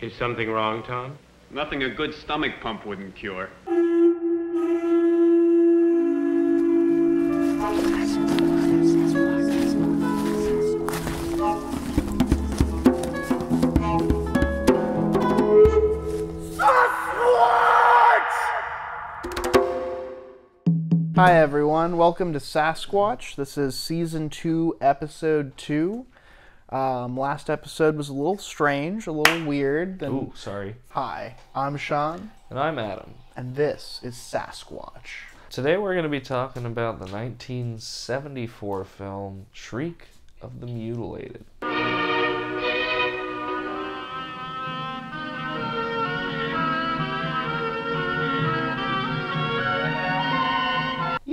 Is something wrong, Tom? Nothing a good stomach pump wouldn't cure. Hi everyone, welcome to SasqWatch. This is season two, episode two. Um, last episode was a little strange, a little weird. Then, Ooh, sorry. Hi, I'm Sean, And I'm Adam. and this is SasqWatch. Today we're going to be talking about the 1974 film Shriek of the Mutilated.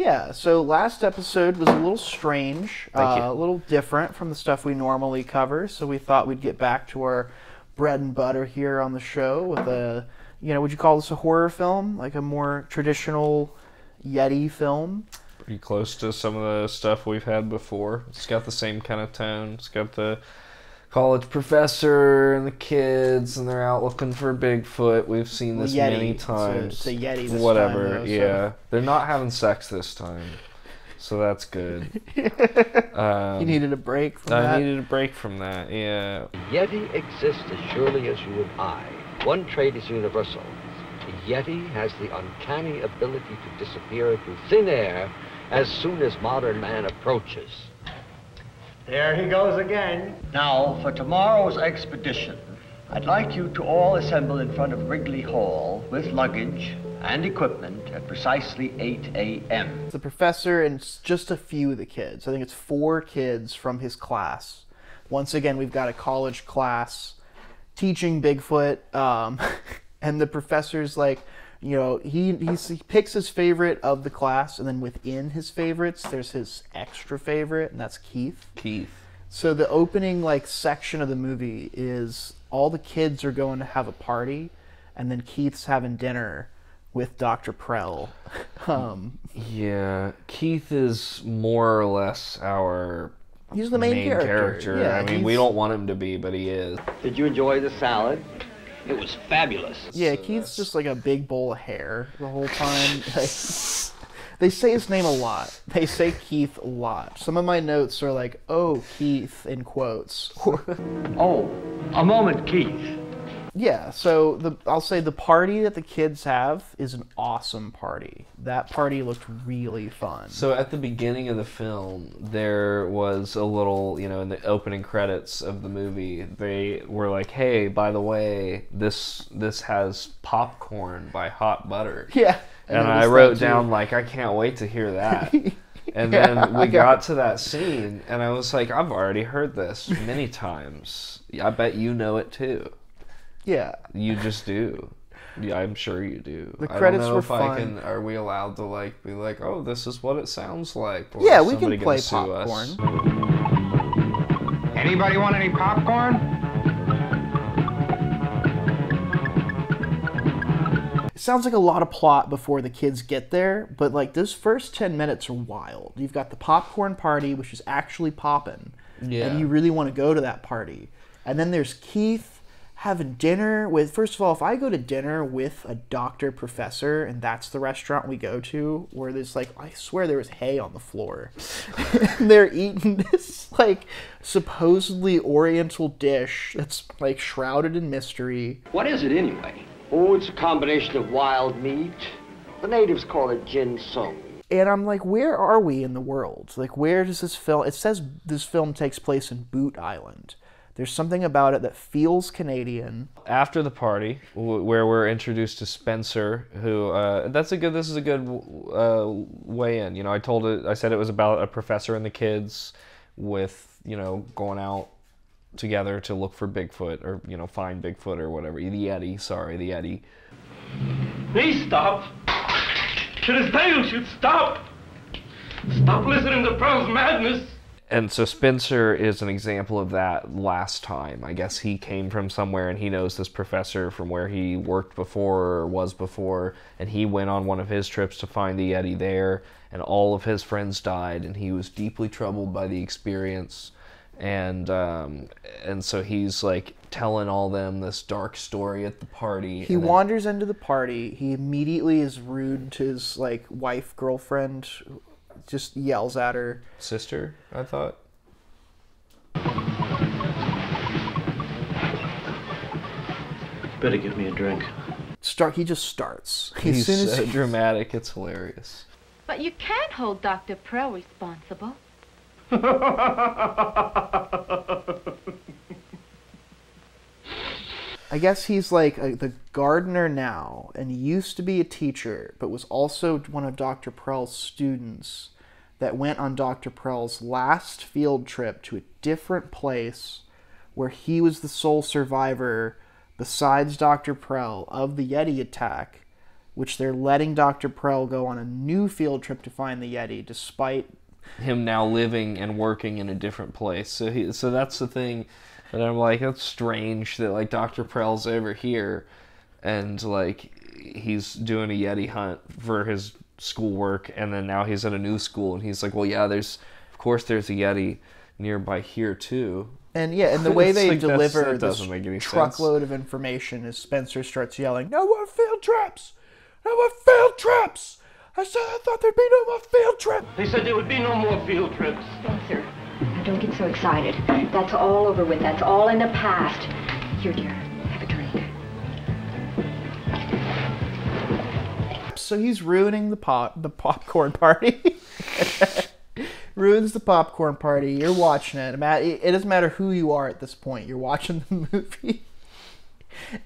Yeah, so last episode was a little strange, uh, a little different from the stuff we normally cover. So we thought we'd get back to our bread and butter here on the show with a, you know, would you call this a horror film? Like a more traditional Yeti film? Pretty close to some of the stuff we've had before. It's got the same kind of tone. It's got the college professor and the kids, and they're out looking for Bigfoot. We've seen this Yeti. many It's a- times. it's a Yeti this Whatever, time, though, so- yeah. They're not having sex this time. So that's good. um, You needed a break from I that. needed a break from that, yeah. Yeti exists as surely as you and I. One trait is universal. The Yeti has the uncanny ability to disappear into thin air as soon as modern man approaches. There he goes again. Now, for tomorrow's expedition, I'd like you to all assemble in front of Wrigley Hall with luggage and equipment at precisely 8 a.m. the professor and just a few of the kids. I think it's four kids from his class. Once again, we've got a college class teaching Bigfoot, um, and the professor's like, you know, he he's, he picks his favorite of the class, and then within his favorites, there's his extra favorite, and that's Keith. Keith. So the opening like section of the movie is all the kids are going to have a party, and then Keith's having dinner with Dr. Prell. Um, Yeah, Keith is more or less our he's the main, character. Yeah, I mean, we don't want him to be, but he is. Did you enjoy the salad? It was fabulous. Yeah, Keith's just like a big bowl of hair the whole time. Like, they say his name a lot. They say Keith a lot. Some of my notes are like, "Oh, Keith" in quotes. Oh, a moment, Keith. Yeah, so the I'll say the party that the kids have is an awesome party. That party looked really fun. So at the beginning of the film, there was a little, you know, in the opening credits of the movie, they were like, "Hey, by the way, this this has popcorn by Hot Butter." Yeah, And I wrote down like, "I can't wait to hear that." And Yeah, then we got- got to that scene, and I was like, "I've already heard this many times. I bet you know it too." Yeah, You just do. Yeah, I'm sure you do. The I credits don't know were if I fun. can. Are we allowed to like be like, oh, this is what it sounds like? Or yeah, we can play gonna us? popcorn. Anybody want any popcorn? It sounds like a lot of plot before the kids get there, but like those first 10 minutes are wild. You've got the popcorn party, which is actually popping. Yeah. And you really want to go to that party. And then there's Keith having dinner with, first of all, if I go to dinner with a doctor professor and that's the restaurant we go to, where there's like, I swear there was hay on the floor. and they're eating this like supposedly oriental dish that's like shrouded in mystery. What is it anyway? Oh, it's a combination of wild meat. The natives call it gin sung. and I'm like, where are we in the world? Like, where does this film? It says this film takes place in Boot Island. There's something about it that feels Canadian. After the party, w- where we're introduced to Spencer, who uh, that's a good. This is a good uh, way in. You know, I told it. I said it was about a professor and the kids, with you know going out together to look for Bigfoot or you know find Bigfoot or whatever. The Yeti. Sorry, the Yeti. Please stop. Should his tail should stop. Stop listening to Prell's madness. And so Spencer is an example of that last time. I guess he came from somewhere and he knows this professor from where he worked before or was before, and he went on one of his trips to find the Yeti there, and all of his friends died, and he was deeply troubled by the experience. and um, and so he's like telling all them this dark story at the party. He wanders into the party. He immediately is rude to his like wife, girlfriend, just yells at her. sister. I thought. Better give me a drink. Start. He just starts. As He's soon as so dramatic. It's hilarious. But you can't hold Dr. Prell responsible. I guess he's like a, the gardener now, and used to be a teacher, but was also one of Dr. Prell's students that went on Dr. Prell's last field trip to a different place where he was the sole survivor, besides Dr. Prell, of the Yeti attack, which they're letting Dr. Prell go on a new field trip to find the Yeti, despite him now living and working in a different place. So he so that's the thing that I'm like that's strange that like Dr. Prell's over here and like he's doing a yeti hunt for his schoolwork and then now he's at a new school and he's like, "Well, yeah, there's of course there's a yeti nearby here too." And yeah, and the way they like, deliver that this doesn't sense. truckload of information is Spencer starts yelling, "No more field trips! No more field trips! I said I thought there'd be no more field trips." They said there would be no more field trips. Spencer, now don't get so excited. That's all over with. That's all in the past. Here, dear, So he's ruining the pop the popcorn party. Ruins the popcorn party. You're watching it. It doesn't matter who you are at this point. You're watching the movie,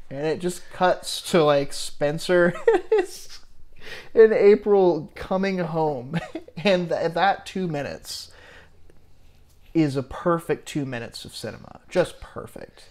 and it just cuts to like Spencer in April coming home, and th- that two minutes is a perfect two minutes of cinema. Just perfect.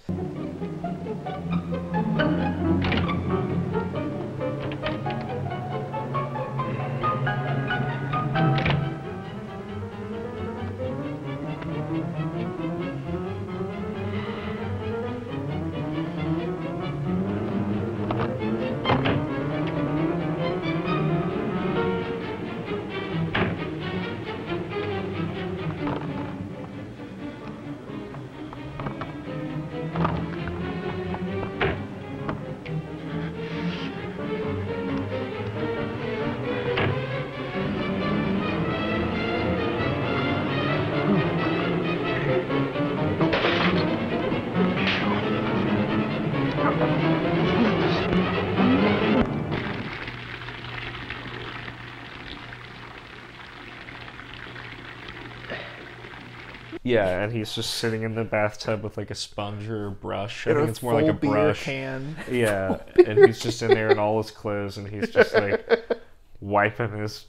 Yeah, and he's just sitting in the bathtub with like a sponge or a brush. I And think it's more like a brush. can. Yeah, and he's just in there in all his clothes, and he's just like wiping his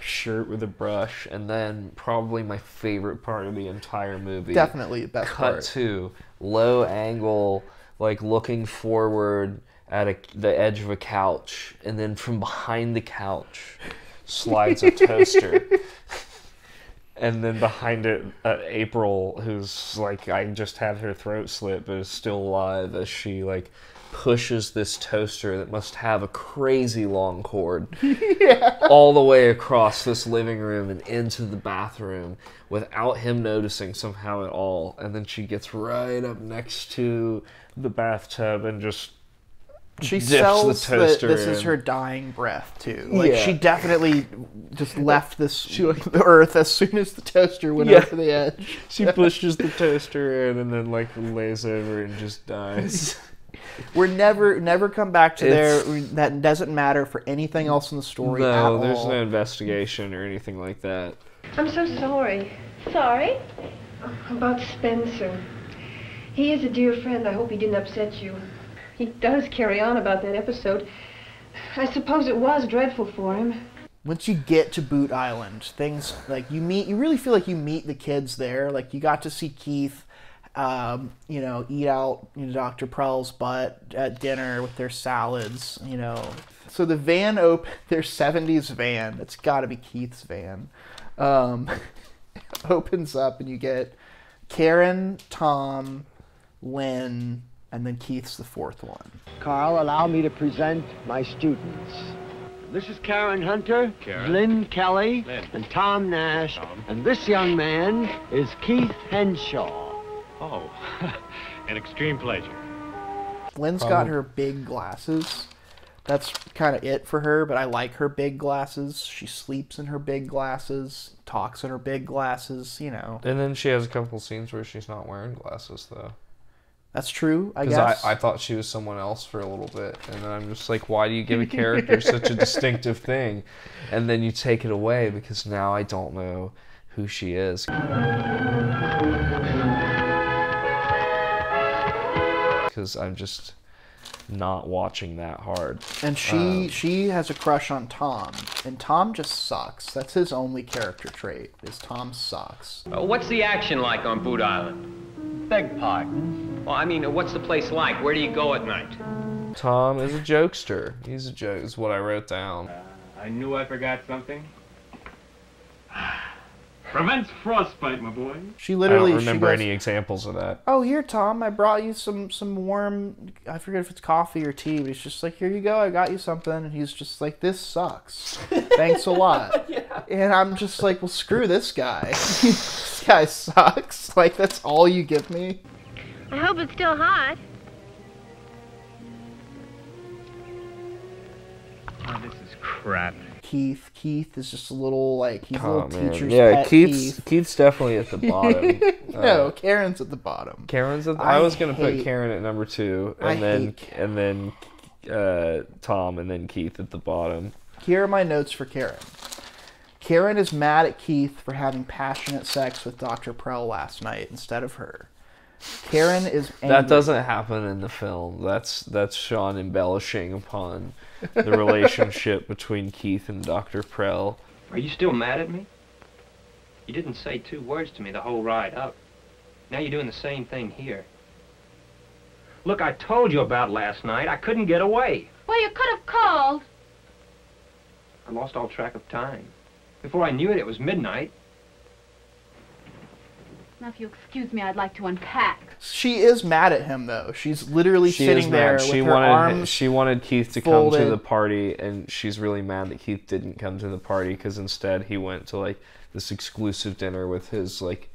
shirt with a brush. And then probably my favorite part of the entire movie. Definitely the best cut part. to low angle, like looking forward at a, the edge of a couch, and then from behind the couch slides a toaster. And then behind it, uh, April, who's like, I just had her throat slit, but is still alive, as she like pushes this toaster that must have a crazy long cord all the way across this living room and into the bathroom without him noticing somehow at all. And then she gets right up next to the bathtub and just She dips sells the that toaster this is her dying breath too. Like Yeah. she definitely just left this the earth as soon as the toaster went Yeah. over the edge. She pushes the toaster in and then like lays over and just dies. We're never never come back to there. It's- We- That doesn't matter for anything else in the story no, at there's all. no investigation or anything like that. I'm so sorry. Sorry? About Spencer. He is a dear friend. I hope he didn't upset you. He does carry on about that episode. I suppose it was dreadful for him. Once you get to Boot Island, things like you meet, you really feel like you meet the kids there. Like you got to see Keith, um, you know, eat out you know, Dr. Prell's butt at dinner with their salads, you know. So the van open, their 70s van, it's got to be Keith's van, um, opens up and you get Karen, Tom, Lynn, and then Keith's the fourth one. Carl, allow me to present my students. This is Karen Hunter, Karen. Lynn Kelly, Lynn. and Tom Nash. Tom. And this young man is Keith Henshaw. Oh, an extreme pleasure. Lynn's got her big glasses. That's kind of it for her, but I like her big glasses. She sleeps in her big glasses, talks in her big glasses, you know. And then she has a couple scenes where she's not wearing glasses though. That's true, I Because guess. I, I thought she was someone else for a little bit, and then I'm just like, why do you give a character such a distinctive thing, and then you take it away because now I don't know who she is. Because I'm just not watching that hard. And she Um, she has a crush on Tom, and Tom just sucks. That's his only character trait. Is Tom sucks. Uh, what's the action like on Boot Island? Beg pardon? Well, I mean, uh, what's the place like? Where do you go at night? Tom is a jokester. He's a joke. Is what I wrote down. I knew I forgot something. Prevents frostbite, my boy. She literally I don't remember goes, any examples of that. Oh, here, Tom. I brought you some some warm. I forget if it's coffee or tea, but he's just like, here you go. I got you something, and he's just like, this sucks. Thanks a lot. yeah. And I'm just like, well, screw this guy. this guy sucks. Like that's all you give me. I hope it's still hot. Oh, this is crap. Keith. Keith is just a little like he's a Oh, little man. teacher's Yeah, pet Keith's Keith. Keith's definitely at the bottom. no, Uh, Karen's at the bottom. Karen's at. The, I I, was gonna hate- put Karen at number two, I and then hate and then uh, Tom, and then Keith at the bottom. Here are my notes for Karen. Karen is mad at Keith for having passionate sex with Dr. Prell last night instead of her. Karen is angry. That doesn't happen in the film. That's that's Sean embellishing upon the relationship between Keith and Dr. Prell. Are you still mad at me? You didn't say two words to me the whole ride up. Now you're doing the same thing here. Look, I told you about last night. I couldn't get away. Well, you could have called. I lost all track of time. Before I knew it, it was midnight. Now, if you excuse me, I'd like to unpack. She is mad at him though. She's literally She sitting there mad. with She her wanted arms. she wanted Keith to come to the party, and she's really mad that Keith didn't come to the party because instead he went to like this exclusive dinner with his like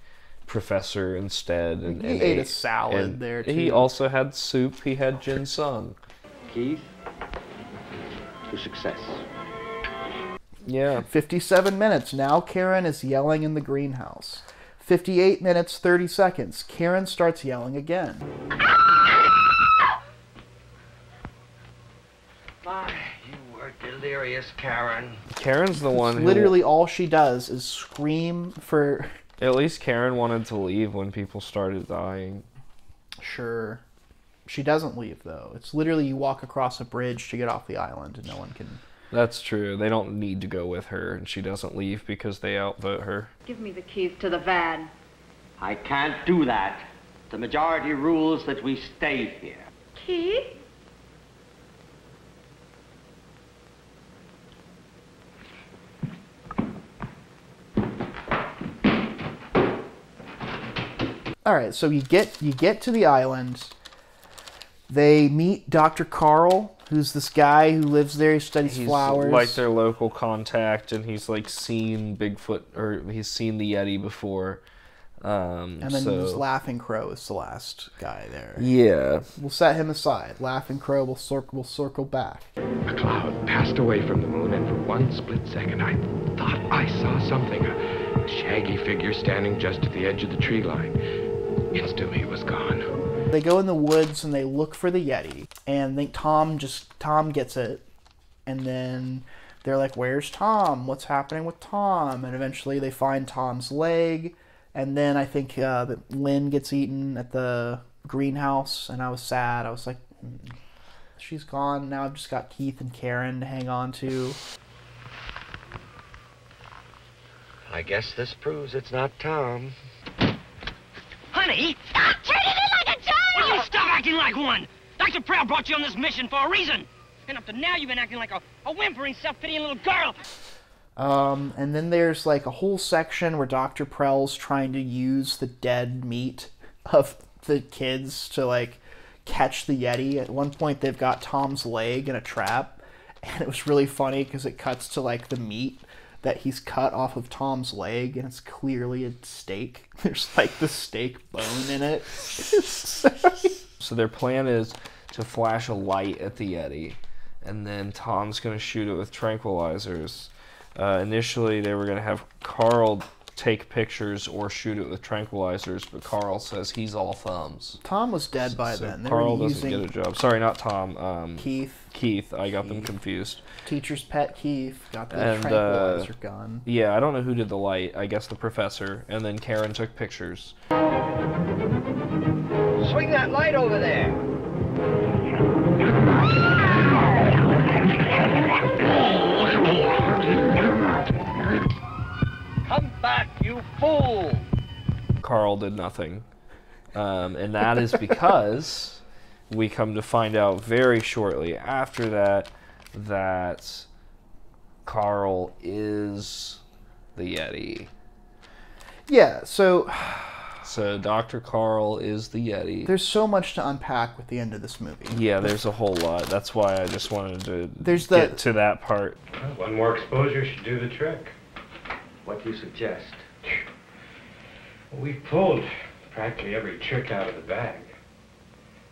professor instead. And, He and ate a salad and there, He also had soup. He had ginseng. Keith, to success. Yeah. 57 minutes. Now Karen is yelling in the greenhouse. 58 minutes 30 seconds. Karen starts yelling again. Ah, you were delirious, Karen. Karen's the one who Literally all she does is scream for At least Karen wanted to leave when people started dying. Sure. She doesn't leave though. It's literally you walk across a bridge to get off the island and no one can That's true. They don't need to go with her, and she doesn't leave because they outvote her. Give me the keys to the van. I can't do that. The majority rules that we stay here. Keith? All right, so you get you get to the island. They meet Dr. Carl, who's this guy who lives there. He studies He's flowers. like their local contact, and he's like seen Bigfoot or he's seen the Yeti before. Um, and then so, there's Laughing Crow is the last guy there. Yeah. We'll set him aside. Laughing Crow will circle will circle back. A cloud passed away from the moon, and for one split second I thought I saw something. A shaggy figure standing just at the edge of the tree line. Instantly it was gone. They go in the woods and they look for the Yeti. And think Tom just Tom gets it. And then they're like, Where's Tom? What's happening with Tom? And eventually they find Tom's leg. And then I think uh, that Lynn gets eaten at the greenhouse. And I was sad. I was like, "Hmm, She's gone. Now I've just got Keith and Karen to hang on to. I guess this proves it's not Tom. Honey! Stop treating acting like one? Dr. Proud brought you on this mission for a reason. And up to now, you've been acting like a, a whimpering, self-pitying little girl. Um, and then there's like a whole section where Dr. Prell's trying to use the dead meat of the kids to like catch the Yeti. At one point, they've got Tom's leg in a trap, and it was really funny because it cuts to like the meat that he's cut off of Tom's leg and it's clearly a steak. There's like the steak bone in it. So their plan is to flash a light at the Yeti, and then Tom's going to shoot it with tranquilizers. Uh, initially, they were going to have Carl take pictures or shoot it with tranquilizers, but Carl says he's all thumbs. Tom was dead by So then. They Carl were doesn't using get a job. Sorry, not Tom. Um, Keith. Keith. I got them confused. teacher's pet Keith got the And uh, tranquilizer gun. yeah, I don't know who did the light. I guess the professor. And then Karen took pictures. Swing that light over there. Come back, you fool! Carl did nothing. Um, and that is because we come to find out very shortly after that that Carl is the Yeti. Yeah, so So Dr. Carl is the Yeti. there's so much to unpack with the end of this movie. Yeah, there's a whole lot. That's why I just wanted to There's the- get to that part. One more exposure should do the trick. What do you suggest? We've pulled practically every trick out of the bag.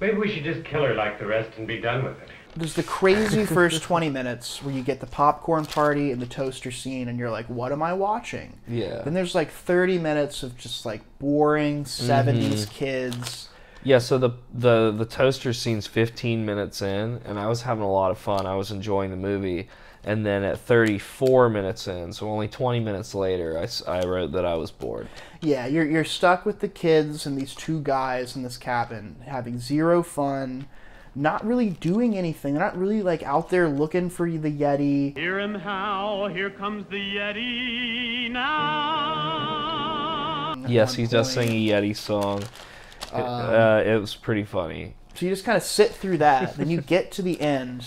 Maybe we should just kill her like the rest and be done with it. There's the crazy first 20 minutes where you get the popcorn party and the toaster scene, and you're like, what am I watching? Yeah. Then there's like 30 minutes of just like boring 70s Mhm. kids. Yeah, so the the the toaster scene's 15 minutes in, and I was having a lot of fun. I was enjoying the movie, and then at 34 minutes in, so only 20 minutes later, I, I wrote that I was bored. Yeah, you're, you're stuck with the kids and these two guys in this cabin having zero fun, not really doing anything. They're not really like out there looking for the Yeti. Hear him howl, here comes the Yeti now. Yes, he does sing a Yeti song. It- Um, uh, it was pretty funny. So you just kind of sit through that, then you get to the end,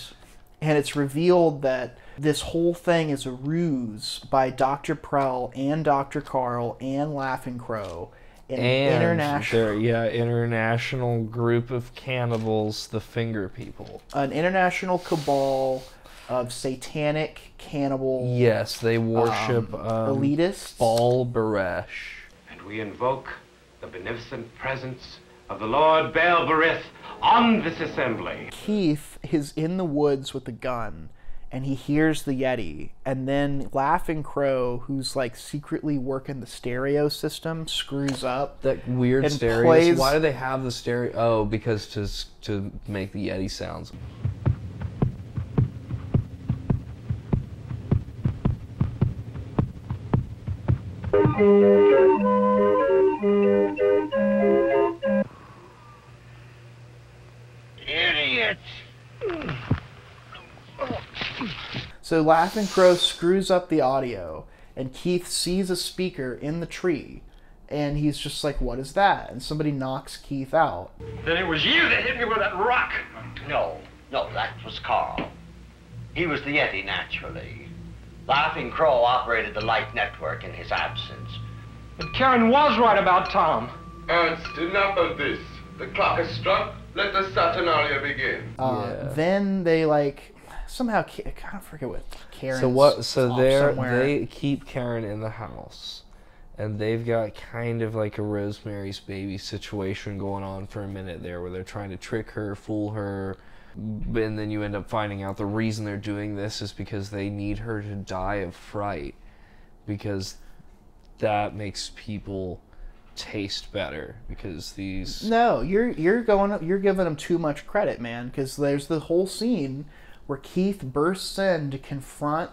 and it's revealed that this whole thing is a ruse by Dr. Prell and Dr. Carl and Laughing Crow. An and international yeah, international group of cannibals, the Finger People. an international cabal of satanic cannibal Yes, they worship um, um, elitists. Baal Baresh. And we invoke the beneficent presence of the Lord Baal Berith on this assembly. Keith is in the woods with a gun and he hears the Yeti. And then Laughing Crow, who's like secretly working the stereo system, screws up. That weird stereo. plays- Why do they have the stereo? Oh, because to to make the Yeti sounds. So Laughing Crow screws up the audio, and Keith sees a speaker in the tree. And he's just like, What is that? And somebody knocks Keith out. Then it was you that hit me with that rock! No, no, that was Carl. He was the Yeti, naturally. Laughing Crow operated the light network in his absence. But Karen was right about Tom. Ernst, enough of this. The clock has struck. Let the Saturnalia begin. Uh, Then they like somehow I kind of forget what Karen. so what? So they they keep Karen in the house, and they've got kind of like a Rosemary's Baby situation going on for a minute there, where they're trying to trick her, fool her, and then you end up finding out the reason they're doing this is because they need her to die of fright, because that makes people taste better because these No, you're you're going you're giving them too much credit, man. Because there's the whole scene where Keith bursts in to confront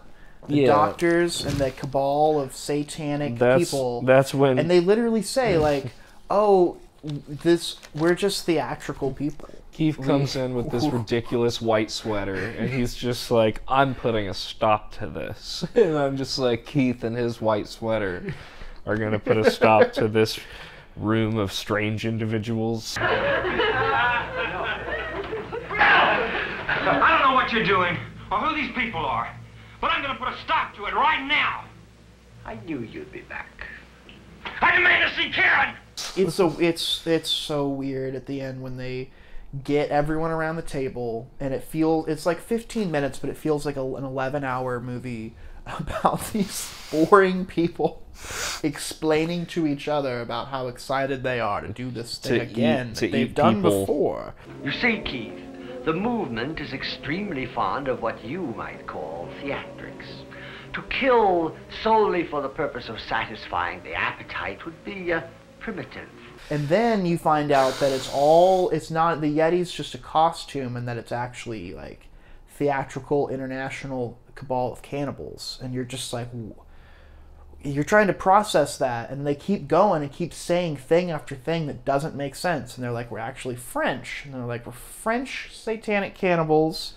the Yeah. doctors and the cabal of satanic That's- people. that's when- and they literally say like, "Oh, this we're just theatrical people." Keith comes in with this ridiculous white sweater, and he's just like, "I'm putting a stop to this," and I'm just like, Keith and his white sweater are gonna put a stop to this room of strange individuals. I don't know what you're doing or who these people are, but I'm gonna put a stop to it right now. I knew you'd be back. I demand to see Karen. It's so it's it's so weird at the end when they get everyone around the table and it feels it's like 15 minutes but it feels like a, an 11 hour movie about these boring people explaining to each other about how excited they are to do this thing To again to that they've done people. before. You see, Keith, the movement is extremely fond of what you might call theatrics. To kill solely for the purpose of satisfying the appetite would be uh, primitive. And then you find out that it's all it's not the Yeti's just a costume and that it's actually like theatrical international cabal of cannibals and you're just like you're trying to process that and they keep going and keep saying thing after thing that doesn't make sense and they're like we're actually French and they're like we're French satanic cannibals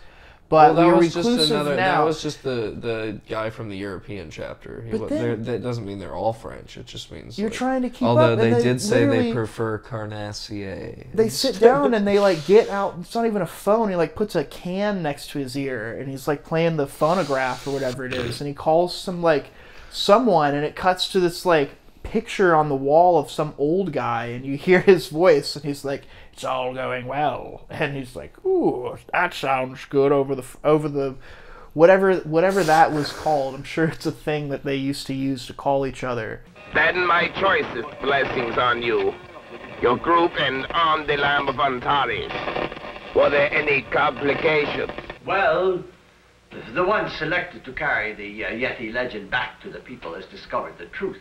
but well, that we're was just reclusive another. now. That was just the the guy from the European chapter. He, But then- that doesn't mean they're all French. It just means You're like- trying to keep Although up, they, they did say they prefer Carnassier. they sit down and they like get out it's not even a phone he like puts a can next to his ear and he's like playing the phonograph or whatever it is and he calls some like someone and it cuts to this like picture on the wall of some old guy and you hear his voice and he's like it's all going well and he's like ooh that sounds good over the over the whatever whatever that was called i'm sure it's a thing that they used to use to call each other Then my choicest blessings on you, your group, and on the Lamb of Antares. Were there any complications? Well, the one selected to carry the uh, Yeti legend back to the people has discovered the truth.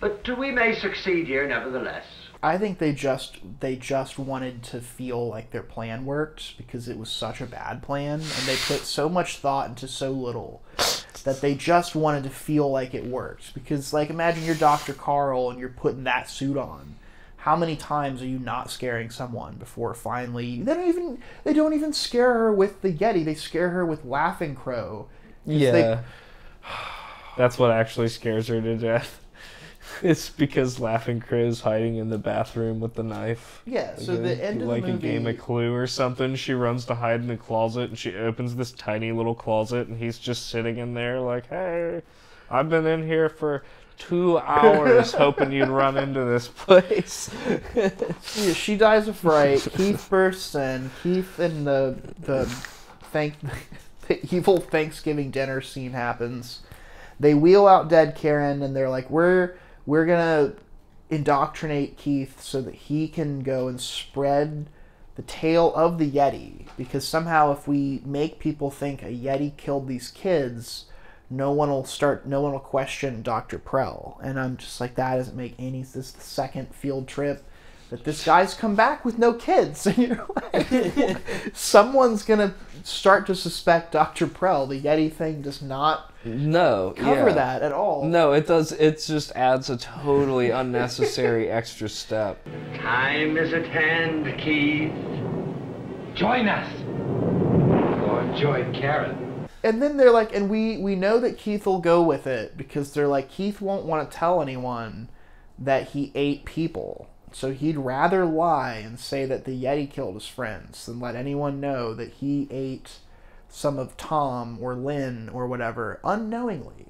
But we may succeed here nevertheless. I think they just they just wanted to feel like their plan worked because it was such a bad plan and they put so much thought into so little that they just wanted to feel like it worked because like imagine you're Dr. Carl and you're putting that suit on. How many times are you not scaring someone before finally they don't even they don't even scare her with the Yeti, they scare her with Laughing crow Yeah. they- That's what actually scares her to death. It's because Laughing crow is hiding in the bathroom with the knife. Yeah, so Like the a- end of the like a game movie- of Clue or something. She runs to hide in the closet and she opens this tiny little closet and he's just sitting in there like, "Hey, I've been in here for two hours hoping you'd run into this place." Yeah, she dies of fright. Keith bursts in. Keith and the the thank the evil Thanksgiving dinner scene happens. They wheel out dead Karen, and they're like, "We're we're gonna indoctrinate Keith so that he can go and spread the tale of the Yeti. Because somehow, if we make people think a Yeti killed these kids." No one will start. No one will question Dr. Prell, and I'm just like that doesn't make any. This is the second field trip that this guy's come back with no kids. And you're like, someone's gonna start to suspect Dr. Prell. The Yeti thing does not No, cover yeah. that at all. No, it does. It just adds a totally unnecessary extra step. Time is at hand, Keith. Join us. Or join Karen. And then they're like, and we we know that Keith will go with it because they're like, Keith won't want to tell anyone that he ate people. So he'd rather lie and say that the Yeti killed his friends than let anyone know that he ate some of Tom or Lynn or whatever unknowingly.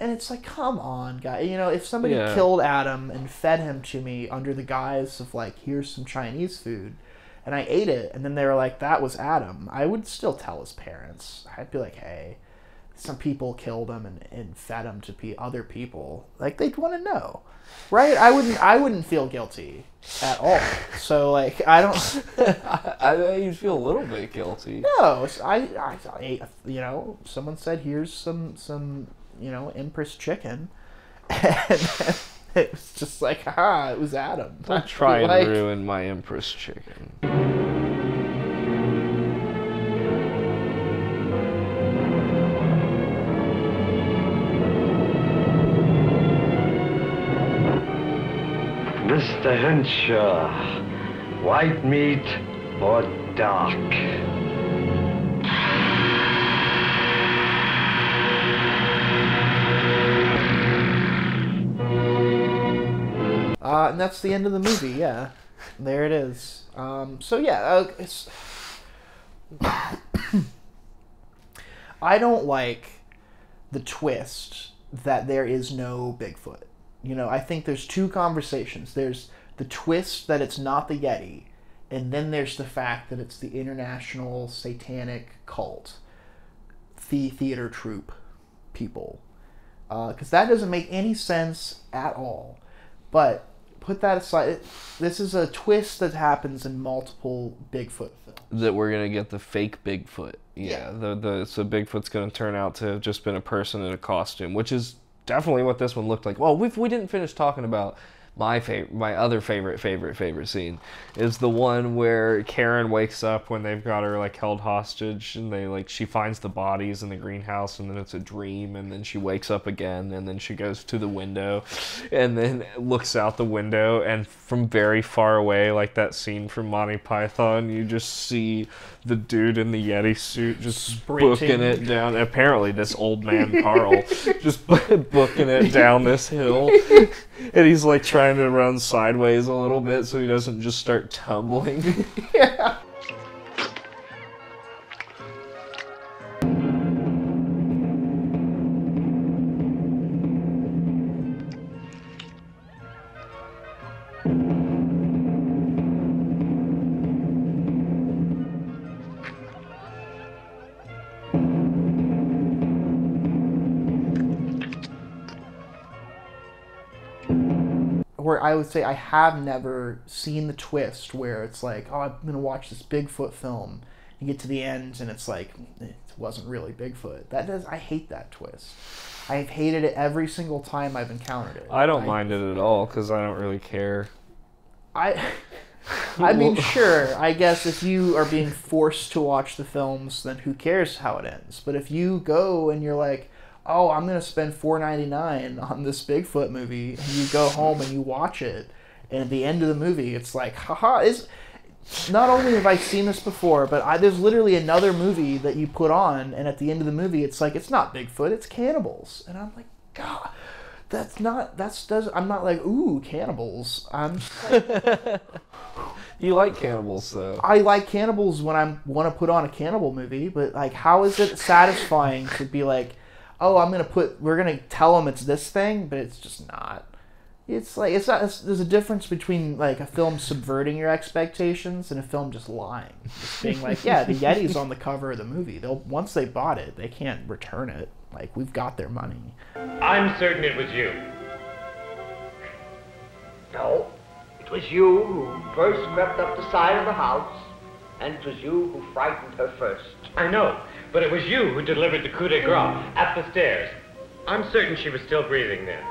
And it's like, come on, guy. You know, if somebody Yeah. killed Adam and fed him to me under the guise of like, here's some Chinese food, and I ate it, and then they were like, that was Adam, I would still tell his parents. I'd be like, hey, some people killed him and, and fed him to pe- other people. Like they'd want to know, right? I wouldn't. I wouldn't feel guilty at all. So like, I don't. I, I you'd feel a little bit guilty. No, I, I, I ate, you know, someone said, "Here's some, some, you know, Empress chicken," and it was just like, ah, it was Adam. Don't I'd try be and like- ruin my Empress chicken. Mr. Henshaw, white meat or dark? Uh, and that's the end of the movie. Yeah, there it is. Um, so yeah, uh, it's. I don't like the twist that there is no Bigfoot. You know, I think there's two conversations. There's the twist that it's not the Yeti, and then there's the fact that it's the international satanic cult, the theater troupe people. because that doesn't make any sense at all. But put that aside. This is a twist that happens in multiple Bigfoot films. that we're gonna get the fake Bigfoot. Yeah, Yeah. the the so Bigfoot's gonna turn out to have just been a person in a costume, which is definitely what this one looked like. Well, we we didn't finish talking about my favorite, my other favorite, favorite, favorite scene is the one where Karen wakes up when they've got her like held hostage, and they like she finds the bodies in the greenhouse, and then it's a dream, and then she wakes up again, and then she goes to the window, and then looks out the window, and from very far away, like that scene from Monty Python, you just see the dude in the Yeti suit just booking it down. Apparently, this old man Carl just booking it down this hill, and he's like trying to run sideways a little bit so he doesn't just start tumbling. yeah. I would say I have never seen the twist where it's like, oh, I'm gonna watch this Bigfoot film. and get to the end and it's like it wasn't really Bigfoot. That does I hate that twist. I've hated it every single time I've encountered it. I don't mind it at all because I don't really care. I I mean, sure. I guess if you are being forced to watch the films, then who cares how it ends? But if you go and you're like, "Oh, I'm gonna spend four ninety nine on this Bigfoot movie," and you go home and you watch it, and at the end of the movie, it's like, haha, is. Not only have I seen this before, but I, there's literally another movie that you put on, and at the end of the movie, it's like it's not Bigfoot, it's cannibals, and I'm like, God, that's not that's does I'm not like ooh cannibals. I'm like, You like cannibals though. I like cannibals when I want to put on a cannibal movie, but like, how is it satisfying to be like, oh, I'm gonna put, we're gonna tell them it's this thing, but it's just not. It's like it's not. It's, there's a difference between like a film subverting your expectations and a film just lying, just being like, yeah, the Yeti's on the cover of the movie. They'll once they bought it, they can't return it. Like we've got their money. I'm certain it was you. No, it was you who first crept up the side of the house, and it was you who frightened her first. I know, but it was you who delivered the coup de grace at the stairs. I'm certain she was still breathing then.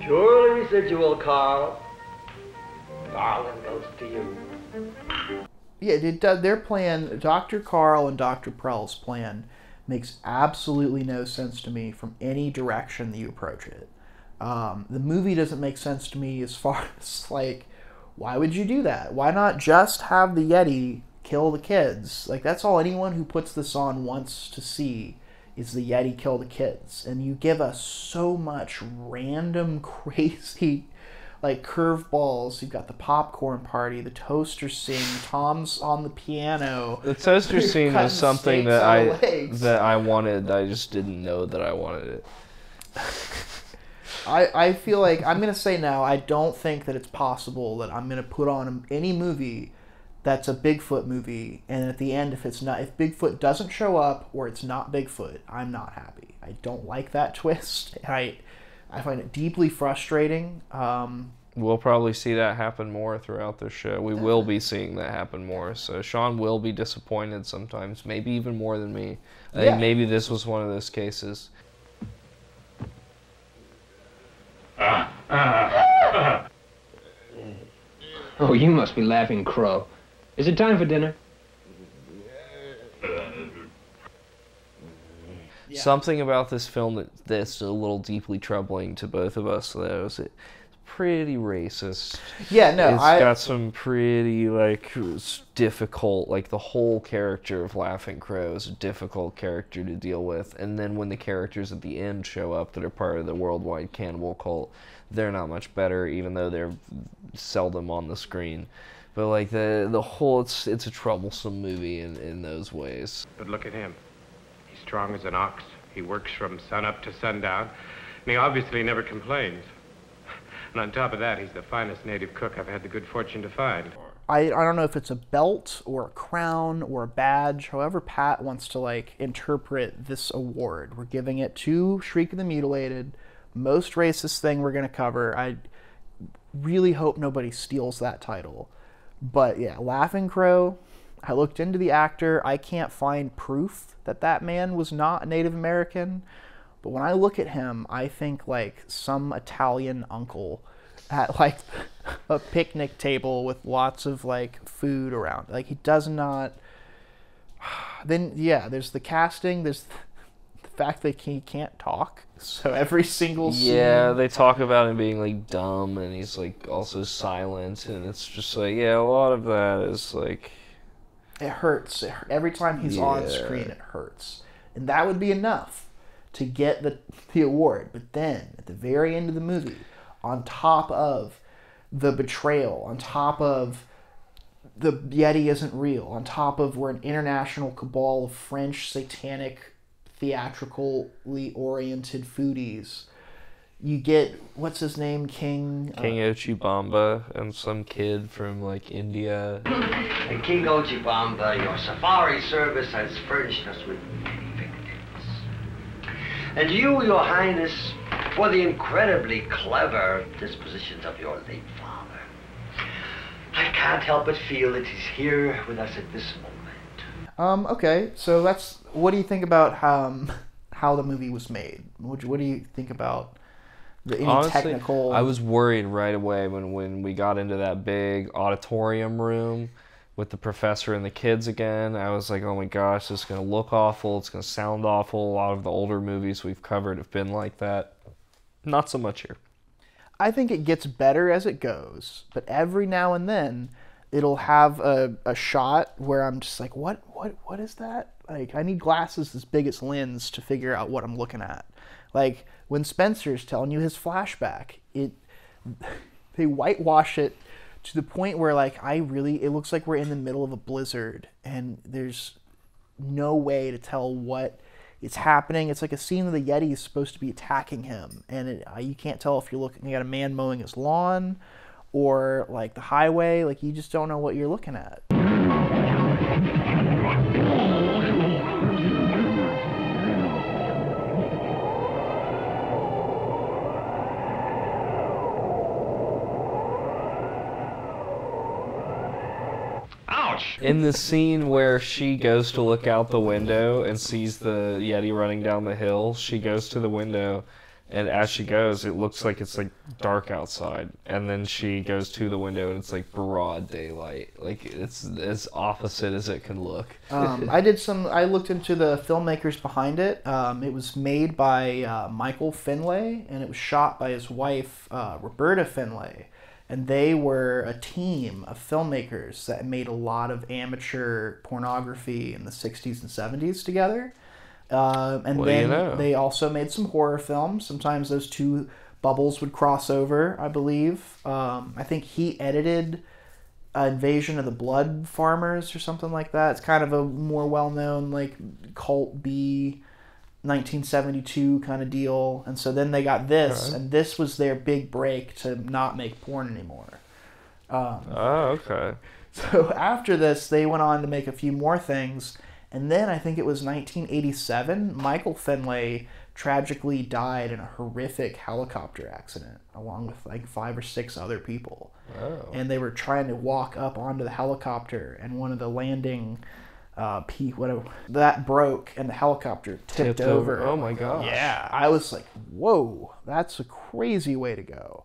Purely residual, Carl. Darling goes to you. Yeah, it does. Their plan, Dr. Carl and Dr. Prell's plan, makes absolutely no sense to me from any direction that you approach it. Um, the movie doesn't make sense to me as far as like, why would you do that? Why not just have the Yeti kill the kids? Like that's all anyone who puts this on wants to see is the Yeti kill the kids, and you give us so much random crazy like curveballs. You've got the popcorn party, the toaster scene, Tom's on the piano. The toaster scene is something that I that I wanted. I just didn't know that I wanted it. I, I feel like I'm gonna say now. I don't think that it's possible that I'm gonna put on any movie that's a Bigfoot movie, and at the end, if it's not, if Bigfoot doesn't show up or it's not Bigfoot, I'm not happy. I don't like that twist. I I find it deeply frustrating. Um, We'll probably see that happen more throughout the show. We will be seeing that happen more. So Sean will be disappointed sometimes, maybe even more than me. I Yeah. think maybe this was one of those cases. Oh, you must be laughing, Crow. Is it time for dinner? Something about this film that that's a little deeply troubling to both of us, though, is it's pretty racist. Yeah, no, It's I- got some pretty like difficult, like the whole character of Laughing Crow is a difficult character to deal with, and then when the characters at the end show up that are part of the worldwide cannibal cult, they're not much better, even though they're seldom on the screen. But like the the whole, it's it's a troublesome movie in in those ways. But look at him. He's strong as an ox. He works from sunup to sundown, and he obviously never complains. And on top of that, he's the finest native cook I've had the good fortune to find. I, I don't know if it's a belt or a crown or a badge, however Pat wants to like interpret this award. We're giving it to Shriek of the Mutilated, most racist thing we're gonna cover. I really hope nobody steals that title. But yeah, Laughing Crow. I looked into the actor. I can't find proof that that man was not Native American. But when I look at him, I think like some Italian uncle at like a picnic table with lots of like food around. Like he does not. Then yeah, there's the casting. There's the fact that he can't talk. So every single scene. Yeah, they talk about him being like dumb and he's like also silent and it's just like yeah, a lot of that is like it hurts. It, every time he's on screen, it hurts, and that would be enough to get the the award. But then at the very end of the movie, on top of the betrayal, on top of the Yeti isn't real, on top of we're an international cabal of French satanic, theatrically oriented foodies. You get what's his name, King. uh, King Ochibamba and some kid from like India. And King Ochibamba, your safari service has furnished us with many victims. And you, your highness, for the incredibly clever dispositions of your late father. I can't help but feel that he's here with us at this moment. Um, okay, so that's what do you think about um, how the movie was made? What, what do you think about the any Honestly, technical? I was worried right away when, when we got into that big auditorium room with the professor and the kids again. I was like, oh my gosh, this is going to look awful. It's going to sound awful. A lot of the older movies we've covered have been like that. Not so much here. I think it gets better as it goes, but every now and then it'll have a, a shot where I'm just like, what, what, what is that? Like, I need glasses as big as lens to figure out what I'm looking at. Like when Spencer's telling you his flashback, it they whitewash it to the point where like I really it looks like we're in the middle of a blizzard and there's no way to tell what it's happening. It's like a scene of the Yeti is supposed to be attacking him, and it, uh, you can't tell if you're looking at a man mowing his lawn or like the highway. Like you just don't know what you're looking at. Ouch! In the scene where she goes to look out the window and sees the Yeti running down the hill, she goes to the window, and as she goes, it looks like it's like dark outside. And then she goes to the window and it's like broad daylight. Like it's as opposite as it can look. Um, I did some. I looked into the filmmakers behind it. Um, it was made by uh, Michael Findlay, and it was shot by his wife uh, Roberta Findlay, and they were a team of filmmakers that made a lot of amateur pornography in the '60s and '70s together. Um, and do you then know? they also made some horror films. Sometimes those two bubbles would cross over. I believe. Um, I think he edited uh, Invasion of the Blood Farmers or something like that. It's kind of a more well known like cult B 1972 kind of deal. And so then they got this, Alright. and this was their big break to not make porn anymore. Um, Oh, okay. so after this, they went on to make a few more things. And then I think it was 1987, Michael Findlay tragically died in a horrific helicopter accident along with like five or six other people. Oh. And they were trying to walk up onto the helicopter, and one of the landing uh, P whatever that broke, and the helicopter tipped, Tipped over. over. Oh my gosh. Yeah, I was like, whoa, that's a crazy way to go.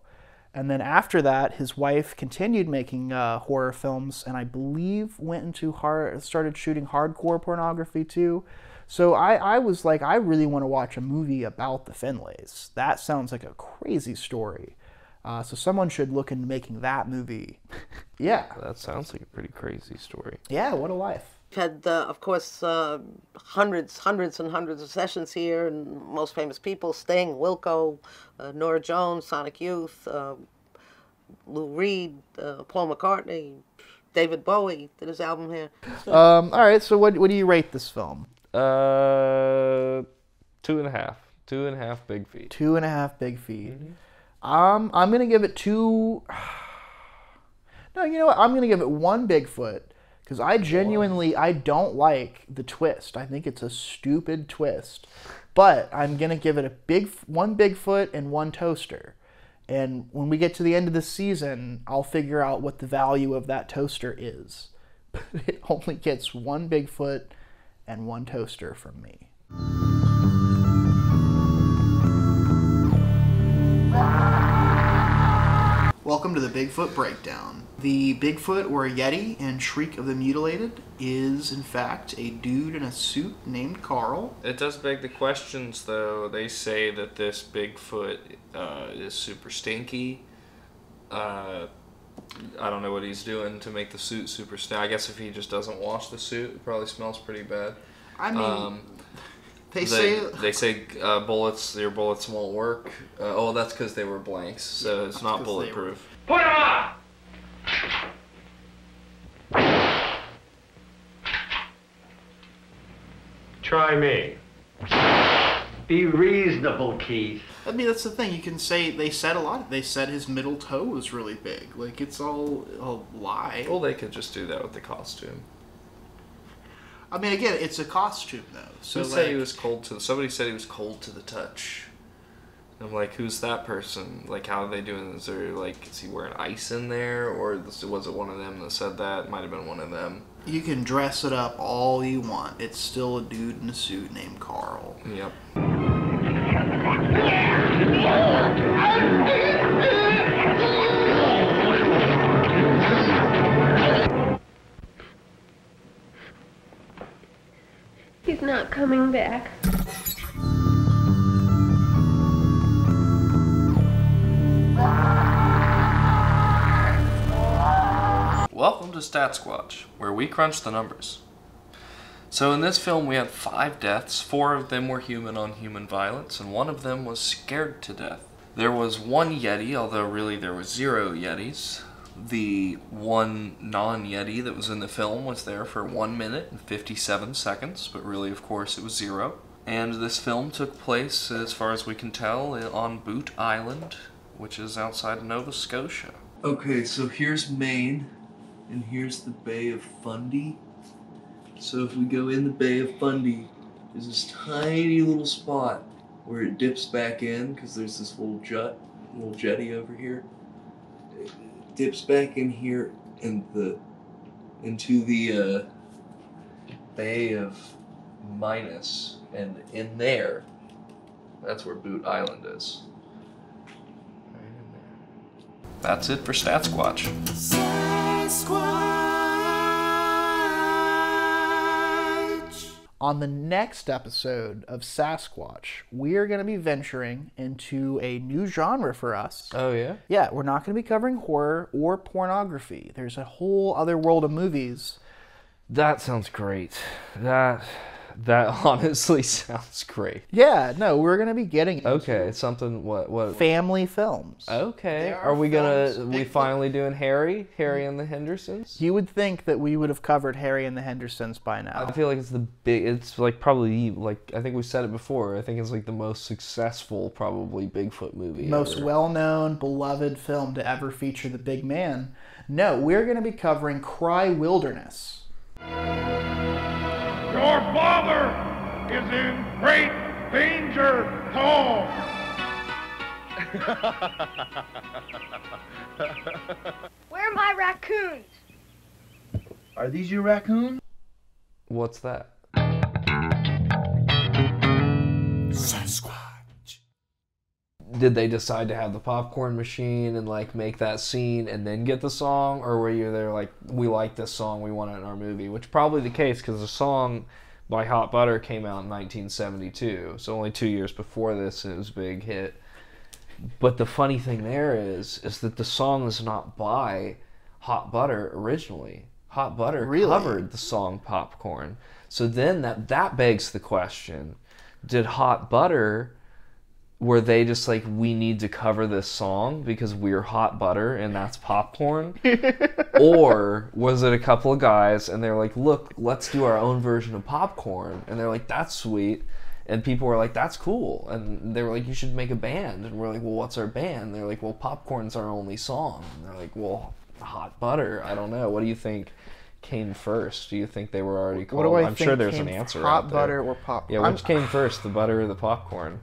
And then after that, his wife continued making uh, horror films, and I believe went into hard, started shooting hardcore pornography too. So I, I was like, I really want to watch a movie about the Findlays. That sounds like a crazy story. Uh, so someone should look into making that movie. yeah. That sounds like a pretty crazy story. Yeah, what a life. We've had, uh, of course, uh, hundreds, hundreds and hundreds of sessions here, and most famous people: Sting, Wilco, uh, Norah Jones, Sonic Youth, uh, Lou Reed, uh, Paul McCartney, David Bowie did his album here. Um, all right, so what, what do you rate this film? Uh, two and a half. Two and a half big feet. Two and a half big feet. Um, I'm gonna give it two. No, you know what? I'm gonna give it one Bigfoot because I genuinely I don't like the twist. I think it's a stupid twist, but I'm gonna give it a big one Bigfoot and one toaster. And when we get to the end of the season, I'll figure out what the value of that toaster is. But it only gets one Bigfoot and one toaster from me. Welcome to the Bigfoot Breakdown. The Bigfoot or Yeti and Shriek of the Mutilated is, in fact, a dude in a suit named Carl. It does beg the questions, though. They say that this Bigfoot uh, is super stinky. Uh, I don't know what he's doing to make the suit super stinky. I guess if he just doesn't wash the suit, it probably smells pretty bad. I mean, Um, they they say they say uh, bullets, your bullets won't work. Uh, oh, that's because they were blanks, so it's not bulletproof. Put him on! Try me. Be reasonable, Keith. I mean, that's the thing. You can say they said a lot. They said his middle toe was really big. Like it's all a lie. Well, they could just do that with the costume. I mean, again, it's a costume though. So Who like, said he was cold to? Somebody said he was cold to the touch. I'm like, who's that person? Like, how are they doing? Is there like, is he wearing ice in there, or was it one of them that said that? Might have been one of them. you can dress it up all you want. It's still a dude in a suit named Carl. Yep. Coming back. Welcome to Stat Squatch, where we crunch the numbers. So in this film, we had five deaths. Four of them were human on human violence, and one of them was scared to death. There was one Yeti, although really there was zero Yetis. The one non Yeti that was in the film was there for one minute and 57 seconds, but really, of course, it was zero. And this film took place, as far as we can tell, on Boot Island, which is outside of Nova Scotia. Okay, so here's Maine, and here's the Bay of Fundy. So if we go in the Bay of Fundy, there's this tiny little spot where it dips back in because there's this little jut, little jetty over here. Dips back in here the into the uh, Bay of Minas, and in there, that's where Boot Island is. That's it for Stat Squatch. On the next episode of SasqWatch, we are going to be venturing into a new genre for us. Oh yeah. Yeah, we're not going to be covering horror or pornography. There's a whole other world of movies. That sounds great. That that honestly sounds great. Yeah, no, we're going to be getting into Okay, something what what family films. Okay. They Are, are we gonna films. we Bigfoot- finally doing Harry? Harry and the Hendersons? You would think that we would have covered Harry and the Hendersons by now. I feel like it's the big it's like probably like I think we said it before. I think it's like the most successful probably Bigfoot movie. most ever. well-known, beloved film to ever feature the big man. No, we're going to be covering Cry Wilderness. Your father is in great danger, Paul. Where are my raccoons? Are these your raccoons? What's that? Did they decide to have the popcorn machine and like make that scene and then get the song, or were you there like we like this song, we want it in our movie? Which probably the case because the song by Hot Butter came out in 1972, so only two years before this it was a big hit. But the funny thing there is, is that the song is not by Hot Butter originally. Hot Butter Really? covered the song Popcorn. So then that that begs the question: Did Hot Butter were they just like we need to cover this song because we're hot butter and that's popcorn or was it a couple of guys and they're like look let's do our own version of popcorn and they're like that's sweet and people were like that's cool and they were like you should make a band and we're like well what's our band and they're like well popcorn's our only song and they're like well hot butter. I don't know. What do you think came first? Do you think they were already What do I am sure there's an answer. hot out there. butter or pop- Yeah, I'm- which came first, the butter or the popcorn?